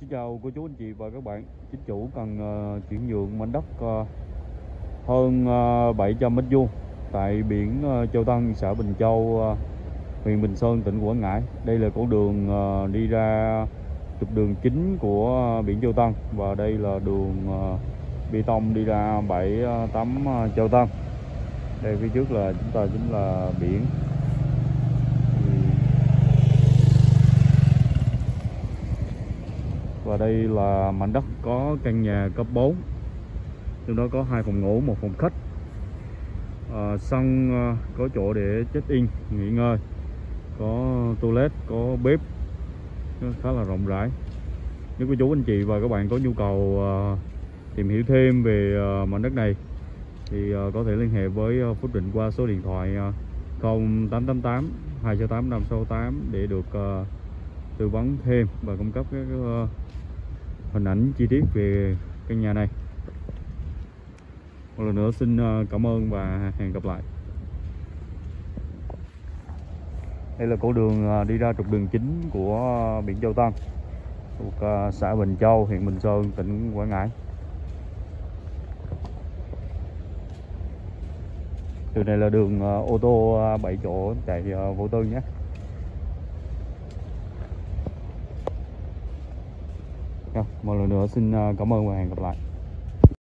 Xin chào cô chú anh chị và các bạn Chính chủ cần uh, chuyển nhượng mảnh đất uh, hơn uh, 700 m2 tại biển uh, Châu Tân, xã Bình Châu, uh, huyện Bình Sơn, tỉnh Quảng Ngãi. Đây là con đường uh, đi ra trục đường chính của biển Châu Tân và đây là đường uh, bê tông đi ra bãi ờ, tắm ờ, Châu Tân. Đây phía trước là chúng ta chính là biển. Và đây là mảnh đất có căn nhà cấp 4 trong đó có hai phòng ngủ một phòng khách. À, sân à, có chỗ để check in nghỉ ngơi. Có toilet có bếp. Nó khá là rộng rãi. Nếu cô chú anh chị và các bạn có nhu cầu à, tìm hiểu thêm về à, mảnh đất này thì à, có thể liên hệ với à, Định qua số điện thoại à, 0888 268 568 để được à, tư vấn thêm và cung cấp các à, hình ảnh chi tiết về căn nhà này. Một lần nữa xin ờ, cảm ơn và hẹn gặp lại. Đây là con đường ờ, đi ra trục đường chính của ờ, biển Châu Tân thuộc xã Bình Châu, huyện Bình Sơn, tỉnh Quảng Ngãi. Đường này là đường ô tô 7 chỗ chạy vô tư nhé. Rồi, một lần nữa xin ờ, cảm ơn và hẹn gặp lại.